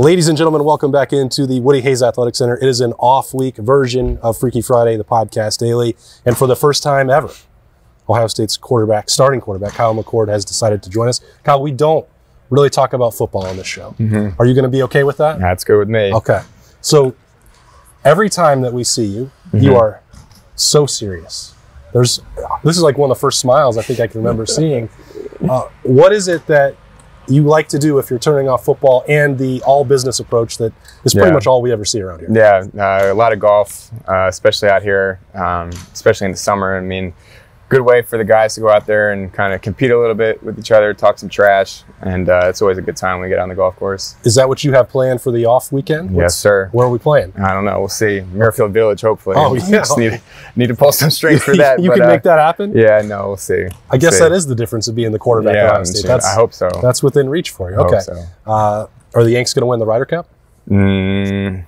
Ladies and gentlemen, welcome back into the Woody Hayes Athletic Center. It is an off week version of Freaky Friday, the podcast daily. And for the first time ever, Ohio State's quarterback, starting quarterback, Kyle McCord, has decided to join us. Kyle, we don't really talk about football on this show. Are you going to be okay with that? That's good with me. Okay. So every time that we see you, you are so serious. There's this is like one of the first smiles I think I can remember seeing. Uh, what is it that you like to do if you're turning off football and the all business approach that is pretty Yeah. much all we ever see around here? Yeah, uh, a lot of golf, uh, especially out here, um, especially in the summer. I mean, good way for the guys to go out there and kind of compete a little bit with each other, talk some trash, and uh, it's always a good time when we get on the golf course. Is that what you have planned for the off weekend? Yes, sir. Where are we playing? I don't know. We'll see. Muirfield Village, hopefully. Oh, yeah. Just need, need to pull some strings for that. you but, can uh, make that happen. Yeah, no, we'll see. I guess that is the difference of being the quarterback Yeah, Ohio State. That's I hope so. that's within reach for you. I Okay. so. Uh, are the Yanks going to win the Ryder Cup? Mm,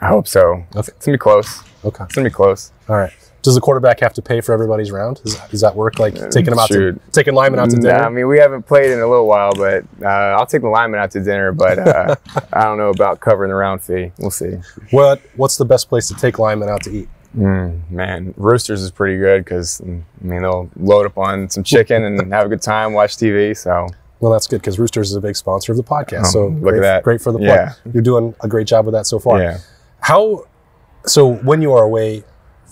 I hope so. Okay. It's gonna be close. Okay. It's gonna be close. All right. Does the quarterback have to pay for everybody's round? Does, does that work? Like taking them out to taking lineman out to dinner? Nah, I mean, we haven't played in a little while, but uh, I'll take the lineman out to dinner. But uh, I don't know about covering the round fee. We'll see. What What's the best place to take lineman out to eat? Mm, man, Roosters is pretty good because I mean they'll load up on some chicken and have a good time, watch TV. So Well, that's good because Roosters is a big sponsor of the podcast. Oh, so look great, at that. Great for the plug. Yeah. You're doing a great job with that so far. yeah, How? So when you are away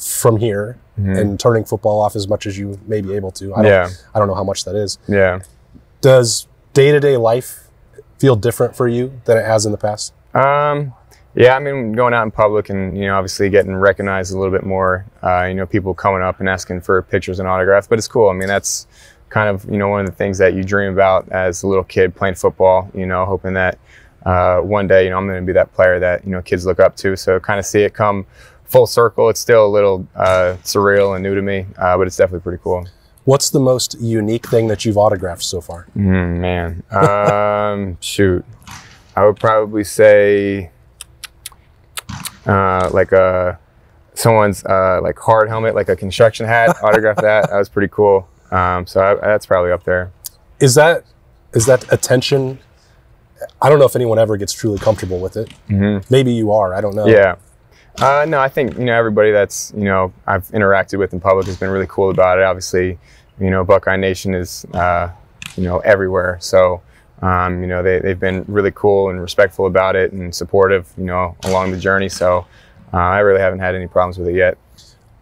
from here Mhm. and turning football off as much as you may be able to, I don't, Yeah. I don't know how much that is. yeah. Does day to day life feel different for you than it has in the past? Um, yeah, I mean, going out in public and you know, obviously getting recognized a little bit more. Uh, you know, people coming up and asking for pictures and autographs, but it's cool. I mean, that's kind of you know one of the things that you dream about as a little kid playing football. You know, hoping that uh, one day you know I'm going to be that player that you know kids look up to. So kind of see it come full circle. It's still a little uh, surreal and new to me, uh, but it's definitely pretty cool. What's the most unique thing that you've autographed so far? Mm, man, um, shoot, I would probably say uh, like a someone's uh, like hard helmet, like a construction hat. Autograph that. That was pretty cool. Um, so I, that's probably up there. Is that is that attention? I don't know if anyone ever gets truly comfortable with it. Maybe you are. I don't know. Yeah. Uh, no, I think you know everybody that's you know I've interacted with in public has been really cool about it. Obviously, you know Buckeye Nation is uh, you know everywhere, so um, you know they they've been really cool and respectful about it and supportive, you know, along the journey. So uh, I really haven't had any problems with it yet.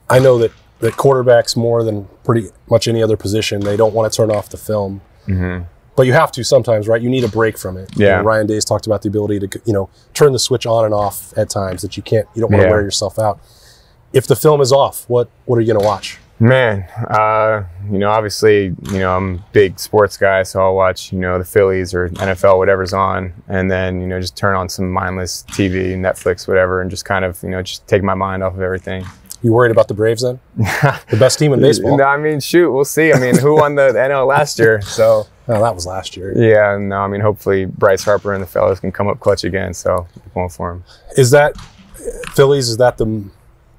I know that that quarterbacks more than pretty much any other position, they don't want to turn off the film. But you have to sometimes, right? You need a break from it. You Yeah. know, Ryan Days talked about the ability to, you know, turn the switch on and off at times that you can't. You don't want to Yeah. wear yourself out. If the film is off, what what are you going to watch? Man, uh, you know, obviously, you know, I'm a big sports guy, so I'll watch, you know, the Phillies or NFL, whatever's on, and then, you know, just turn on some mindless TV, Netflix, whatever, and just kind of, you know, just take my mind off of everything. You worried about the Braves then? the best team in baseball. No, I mean, shoot, we'll see. I mean, who won the NL last year? So, Oh, that was last year. yeah, no, I mean, hopefully Bryce Harper and the fellas can come up clutch again. So, I'm going for him. Is that Phillies? Is that the m-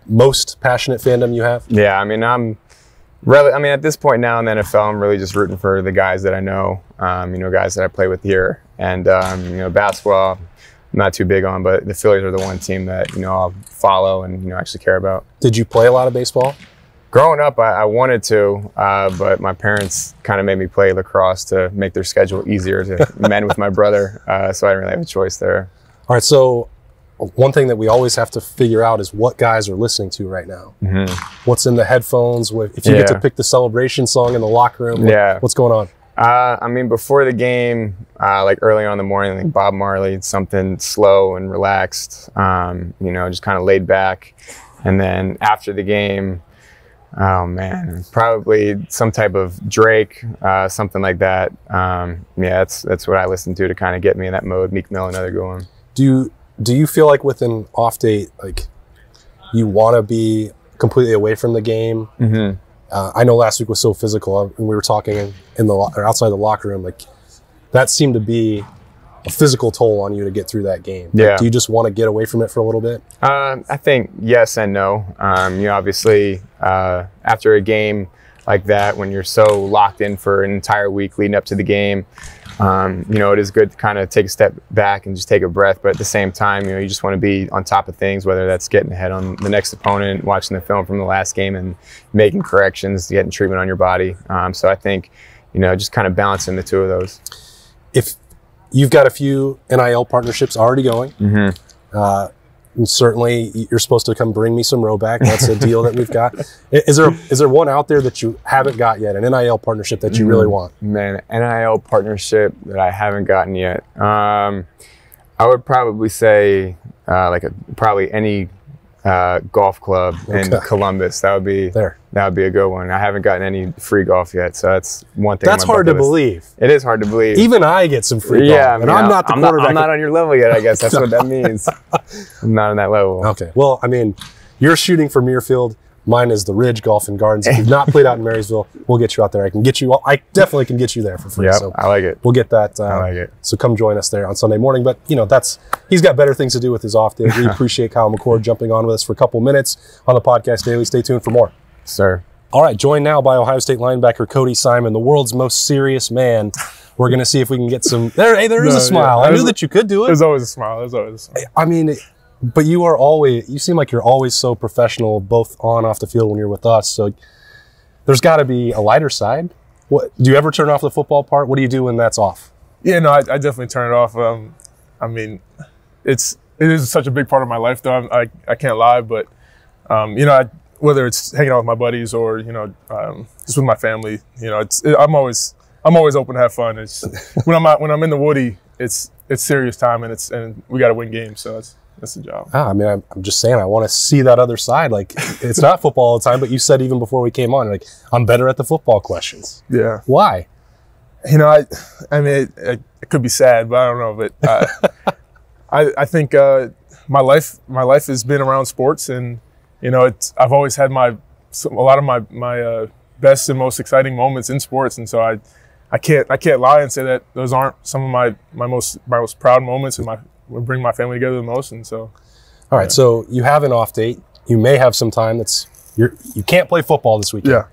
most passionate fandom you have? Yeah, I mean, I'm really, I mean, at this point now in the NFL, I'm really just rooting for the guys that I know, um, you know, guys that I play with here. And, um, you know, basketball, not too big on, but the Phillies are the one team that, you know, I'll follow and, you know, actually care about. Did you play a lot of baseball? Growing up, I, I wanted to, uh, but my parents kind of made me play lacrosse to make their schedule easier to mend with my brother. Uh, so I didn't really have a choice there. All right, so one thing that we always have to figure out is what guys are listening to right now. What's in the headphones? If you get to Mm-hmm. Pick the celebration song in the locker room, Yeah. what's going on? Uh, I mean, before the game, uh, like early on in the morning, like Bob Marley, something slow and relaxed, um, you know, just kind of laid back. And then after the game, oh man, probably some type of Drake, uh, something like that. Um, yeah, that's that's what I listen to to kind of get me in that mode. Meek Mill, another good one. Do you do you feel like with an off date, like you want to be completely away from the game? Mm-hmm. Uh, I know last week was so physical, uh, and we were talking in, the or outside the locker room. Like that seemed to be a physical toll on you to get through that game. Like, Yeah. do you just want to get away from it for a little bit? Um, I think yes and no. Um, you obviously uh, after a game like that, when you're so locked in for an entire week leading up to the game, um, you know, it is good to kind of take a step back and just take a breath. But at the same time, you know, you just want to be on top of things, whether that's getting ahead on the next opponent, watching the film from the last game, and making corrections, getting treatment on your body. Um, so I think, you know, just kind of balancing the two of those. If you've got a few NIL partnerships already going, uh, and certainly you're supposed to come bring me some Roback. That's a deal that we've got. Is there is there one out there that you haven't got yet, an NIL partnership that you really want? Man, NIL partnership that I haven't gotten yet. Um, I would probably say uh, like a, probably any uh, golf club in Okay. Columbus. That would be There. That would be a good one. I haven't gotten any free golf yet, so that's one thing. That's hard to list. believe. It is hard to believe. Even I get some free yeah, I mean, and I'm not the I'm quarterback. I'm not on your level yet. I guess that's what that means. I'm not on that level. Okay. Well, I mean, you're shooting for Muirfield. Mine is the Ridge Golf and Gardens. If you've not played out in Marysville, we'll get you out there. I can get you. I definitely can get you there for free. Yep, So I like it. we'll get that. Uh, I like it. So come join us there on Sunday morning. But you know, that's he's got better things to do with his off day. We appreciate Kyle McCord jumping on with us for a couple minutes on the podcast daily. Stay tuned for more. Sir. All right, joined now by Ohio State linebacker Cody Simon, the world's most serious man. We're going to see if we can get some. There, hey, there is No, a smile. yeah. I knew that you could do it. There's always a smile. There's always a smile. I mean, but you are always, you seem like you're always so professional, both on off the field when you're with us. So there's got to be a lighter side. What do you ever turn off the football part? What do you do when that's off? Yeah, no, I, I definitely turn it off. Um, I mean, it's it is such a big part of my life, though. I'm, I I can't lie, but um, you know, I, whether it's hanging out with my buddies or you know, um, just with my family, you know, it's it, I'm always I'm always open to have fun. It's when I'm out, when I'm in the Woody, it's it's serious time and it's and we got to win games, so that's that's the job. Ah, I mean, I'm, I'm just saying, I want to see that other side. Like, it's not football all the time, but you said even before we came on, like, I'm better at the football questions. Yeah. Why? you know, I, I mean, it, it, it could be sad, but I don't know. But uh, I, I think uh, my life, my life has been around sports, and you know, it's I've always had my some, a lot of my my uh, best and most exciting moments in sports, and so I, I can't I can't lie and say that those aren't some of my my most my most proud moments and my bring my family together the most, and so All right, so you have an off date. You may have some time that's you're you can't play football this weekend. yeah.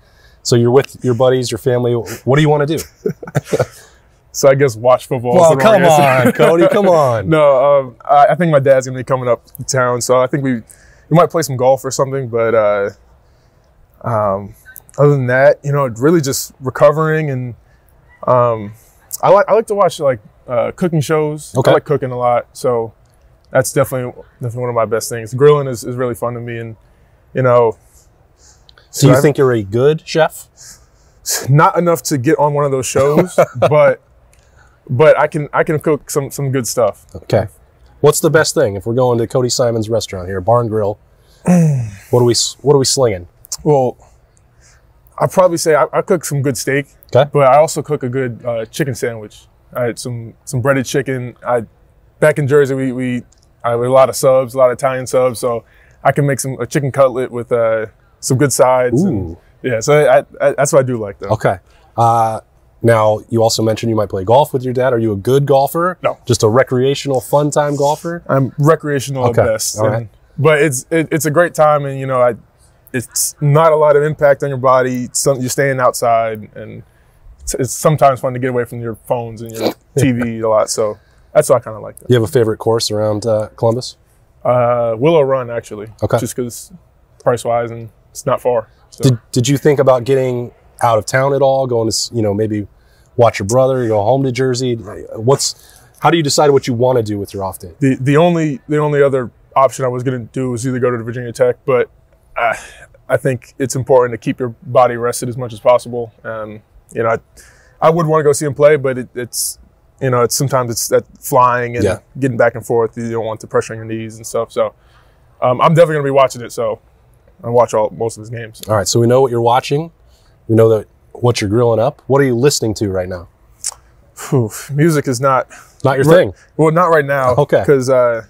So you're with your buddies, your family. What do you want to do? So I guess watch football. Well, come on, Cody, come on. No, um, I, I think my dad's gonna be coming up to town, so I think we we might play some golf or something. But uh, um, other than that, you know, really just recovering and um, I like I like to watch like uh, cooking shows. Okay. I like cooking a lot, so that's definitely definitely one of my best things. Grilling is, is really fun to me, and you know, Do you I- think you're a good chef? not enough to get on one of those shows, but but I can I can cook some some good stuff. Okay. What's the best thing if we're going to Cody Simon's restaurant here, Barn Grill? What are we What are we slinging? Well, I'd probably say I, I cook some good steak, Okay. but I also cook a good uh, chicken sandwich. I had some some breaded chicken. I back in Jersey we we I have a lot of subs, a lot of Italian subs, so I can make some a chicken cutlet with uh, some good sides. and- yeah, so I, I, that's what I do like though. Okay. Uh, now you also mentioned you might play golf with your dad. Are you a good golfer? No. Just a recreational, fun time golfer. I'm recreational Okay, at best, all and- but it's it, it's a great time, and you know I it's not a lot of impact on your body. Some you're staying outside, and it's, sometimes fun to get away from your phones and your TV a lot. So that's what I kind of like. That. You have a favorite course around uh, Columbus? Uh, Willow Run actually, Okay. just because price wise and it's not far. So. Did Did you think about getting out of town at all? Going to you know maybe watch your brother, go home to Jersey. What's how do you decide what you want to do with your off day? the the only the only other option I was going to do was either go to Virginia Tech, but I, I think it's important to keep your body rested as much as possible. Um, you know, I, I would want to go see him play, but it, it's you know, it's sometimes it's that flying and Yeah. getting back and forth. You don't want the pressure on your knees and stuff. So um, I'm definitely going to be watching it. So I watch all most of his games. All right, so we know what you're watching. We know that what you're grilling up. What are you listening to right now? Music is not Not your Right. thing. Well, not right now. Okay. Because uh,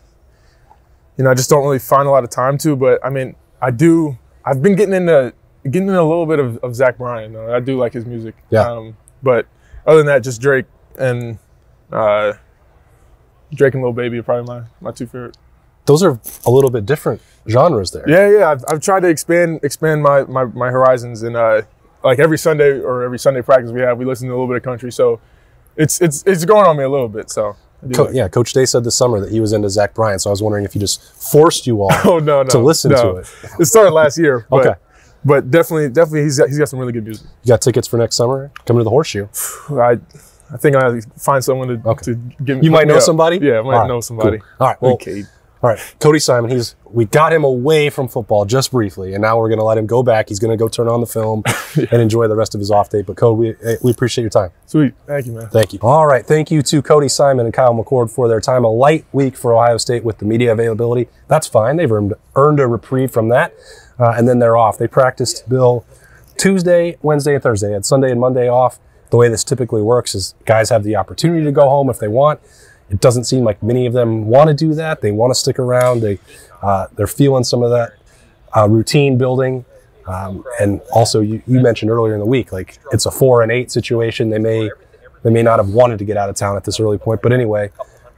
you know, I just don't really find a lot of time to. But I mean, I do. I've been getting into getting a little bit of, of Zach Bryan. though. I do like his music. Yeah. Um, but other than that, just Drake and uh, Drake and Lil Baby are probably my my two favorite. Those are a little bit different genres there. Yeah, yeah. I've, I've tried to expand expand my my, my horizons and uh, like every Sunday or every Sunday practice we have, we listen to a little bit of country. So it's it's it's growing on me a little bit. So Co- like- yeah, Coach Day said this summer that he was into Zach Bryan. so I was wondering if he just forced you all Oh no, no to listen no. to it. It started last year. But, Okay. But definitely, definitely, he's got, he's got some really good music. You got tickets for next summer? Coming to the Horseshoe. I I think I have to find someone to, Okay. to give You might know up. somebody? Yeah, I might right, know somebody. cool. All right, well, Okay. All right, Cody Simon. He's we got him away from football just briefly, and now we're going to let him go back. He's going to go turn on the film and enjoy the rest of his off day. But Cody, we, eh, we appreciate your time. Sweet. Thank you, man. Thank you. All right, thank you to Cody Simon and Kyle McCord for their time. A light week for Ohio State with the media availability. That's fine. They've earned, earned a reprieve from that, uh, and then they're off. They practiced Bill Tuesday, Wednesday, and Thursday. They had Sunday and Monday off. The way this typically works is guys have the opportunity to go home if they want. It doesn't seem like many of them want to do that. They want to stick around. They uh, they're feeling some of that uh, routine building. Um, and also, you, you mentioned earlier in the week, like it's a four and eight situation. They may they may not have wanted to get out of town at this early point, but anyway,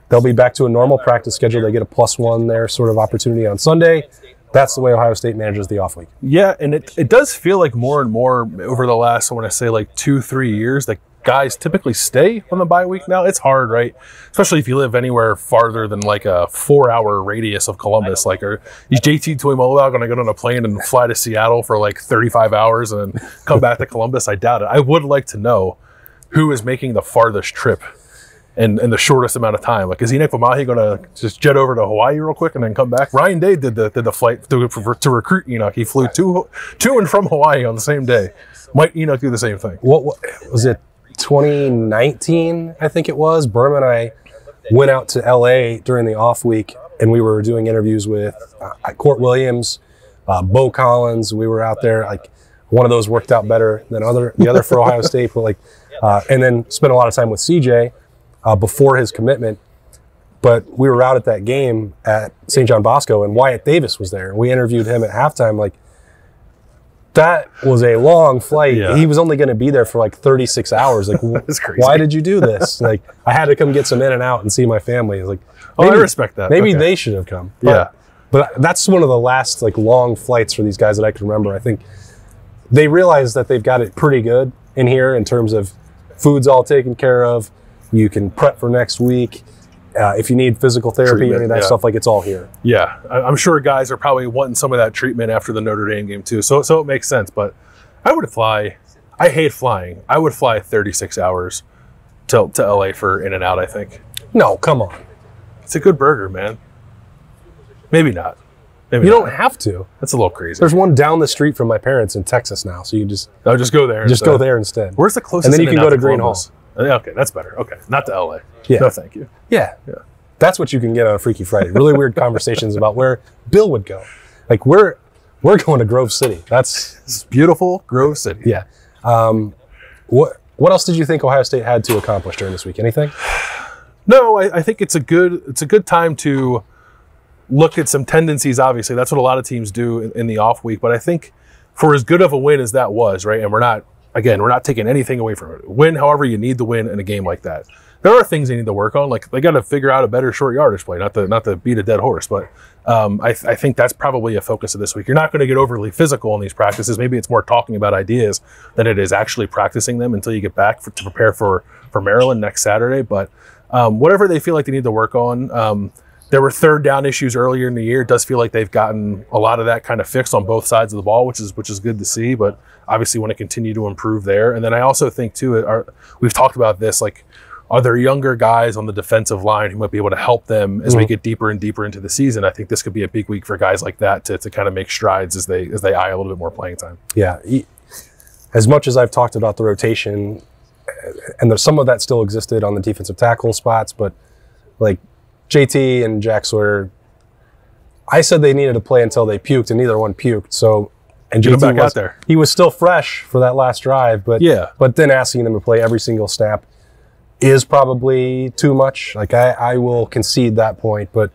they'll be back to a normal practice schedule. They get a plus one there sort of opportunity on Sunday. That's the way Ohio State manages the off week. Yeah, and it, it does feel like more and more over the last, I want to say like two, three years, that guys typically stay on the bye week now. It's hard, right? Especially if you live anywhere farther than like a four hour radius of Columbus. Like, are is JT Tuimoloau going to get on a plane and fly to Seattle for like 35 hours and come back to Columbus? I doubt it. I would like to know who is making the farthest trip in, in the shortest amount of time. Like, is Enokk Vimahi going to just jet over to Hawaii real quick and then come back? Ryan Day did the did the flight to, to recruit Enokk. He flew to to and from Hawaii on the same day. Might Enokk do the same thing? What, what was it? 2019, I think it was. Berman and I went out to LA during the off week, and we were doing interviews with uh, Kourt Williams, uh, Bo Collins. We were out there. Like one of those worked out better than other the other for Ohio State, but like, uh, and then spent a lot of time with CJ uh, before his commitment. But we were out at that game at St. John Bosco, and Wyatt Davis was there. We interviewed him at halftime. Like that was a long flight. Yeah. He was only going to be there for like 36 hours. Like, crazy. why did you do this? Like, I had to come get some in and out and see my family. It's like, Oh, I respect that. Maybe Okay. they should have come. But, Yeah. But that's one of the last like long flights for these guys that I can remember. I think they realize that they've got it pretty good in here in terms of food's all taken care of. You can prep for next week. Uh, if you need physical therapy, Treatment, any of that yeah. stuff, like it's all here. Yeah, I'm sure guys are probably wanting some of that treatment after the Notre Dame game too. So so it makes sense. But I would fly. I hate flying. I would fly 36 hours to to LA for in and out. I think No, come on. it's a good burger, man. Maybe not. Maybe You not. don't have to. That's a little crazy. There's one down the street from my parents in Texas now, so you just I'll just go there. just instead. go there instead. Where's the closest? And then you can go to Green Columbus? Okay, that's better. Okay, not to LA. Yeah. No, thank you. Yeah. That's what you can get on a Freaky Friday. Really weird conversations about where Bill would go. Like we're we're going to Grove City. That's beautiful Grove City. yeah. Um, what what else did you think Ohio State had to accomplish during this week? Anything? No, I, I think it's a good it's a good time to look at some tendencies. Obviously, that's what a lot of teams do in, in the off week. But I think for as good of a win as that was, right, and we're not again, we're not taking anything away from it. Win, however, you need to win in a game like that. There are things they need to work on. Like they got to figure out a better short yardage play, not to not to beat a dead horse, but um, I, I think that's probably a focus of this week. You're not going to get overly physical in these practices. Maybe it's more talking about ideas than it is actually practicing them until you get back for, to prepare for for Maryland next Saturday. But um, whatever they feel like they need to work on. Um, there were third down issues earlier in the year. It does feel like they've gotten a lot of that kind of fixed on both sides of the ball, which is which is good to see. But obviously, want to continue to improve there. And then I also think too, are, we've talked about this. Like, are there younger guys on the defensive line who might be able to help them as we mm-hmm. get deeper and deeper into the season? I think this could be a big week for guys like that to, to kind of make strides as they as they eye a little bit more playing time. Yeah. As much as I've talked about the rotation, and there's some of that still existed on the defensive tackle spots, but like JT and Jack Sawyer, I said they needed to play until they puked, and neither one puked. So, and Get JT back was, out there. He was still fresh for that last drive, but Yeah. But then asking them to play every single snap is probably too much. Like I, I will concede that point, but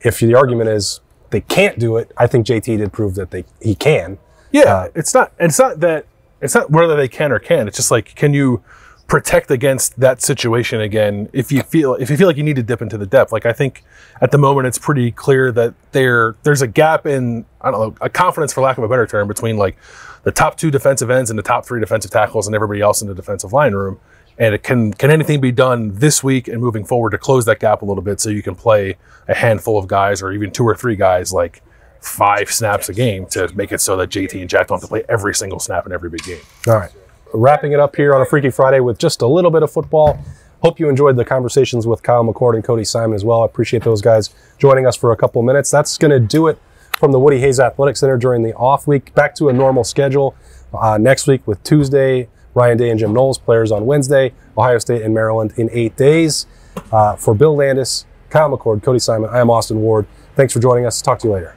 if the argument is they can't do it, I think JT did prove that they he can. Yeah, Uh, it's not. It's not that. It's not whether they can or can't. It's just like, can you protect against that situation again? If you feel if you feel like you need to dip into the depth, like I think at the moment it's pretty clear that there there's a gap in I don't know a confidence for lack of a better term between like the top two defensive ends and the top three defensive tackles and everybody else in the defensive line room. And it can can anything be done this week and moving forward to close that gap a little bit so you can play a handful of guys or even two or three guys like five snaps a game to make it so that JT and Jack don't have to play every single snap in every big game. All right. Wrapping it up here on a Freaky Friday with just a little bit of football. Hope you enjoyed the conversations with Kyle McCord and Cody Simon as well. I appreciate those guys joining us for a couple minutes. That's going to do it from the Woody Hayes Athletic Center during the off week. Back to a normal schedule uh, next week with Tuesday, Ryan Day and Jim Knowles players on Wednesday, Ohio State and Maryland in eight days. Uh, for Bill Landis, Kyle McCord, Cody Simon, I am Austin Ward. Thanks for joining us. Talk to you later.